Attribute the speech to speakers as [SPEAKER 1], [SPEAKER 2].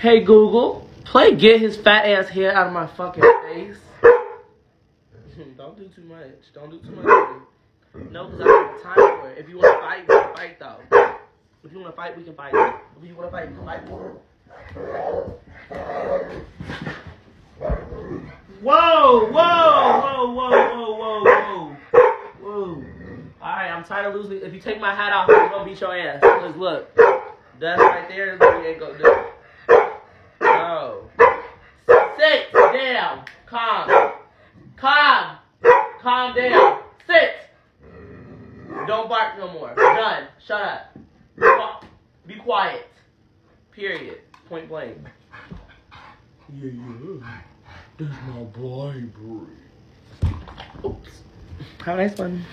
[SPEAKER 1] Hey Google, play get his fat ass hair out of my fucking face. Don't do too much. Don't do too much. No, because I don't have time for it. If you want to fight, we can fight though. If you want to fight, we can fight. If you want to fight, we can fight. Whoa, whoa, whoa, whoa, whoa, whoa, whoa, whoa. Alright, I'm tired of losing. If you take my hat off, I'm gonna beat your ass. Cause look, that's right there is what we ain't gonna do. No. Sit down. Calm. Calm. Calm down. Sit. Don't bark no more. Done. Shut up. Qu- Be quiet. Period. Point blank. Yeah, yeah. That's my boy, boy. Oops. Have a nice one.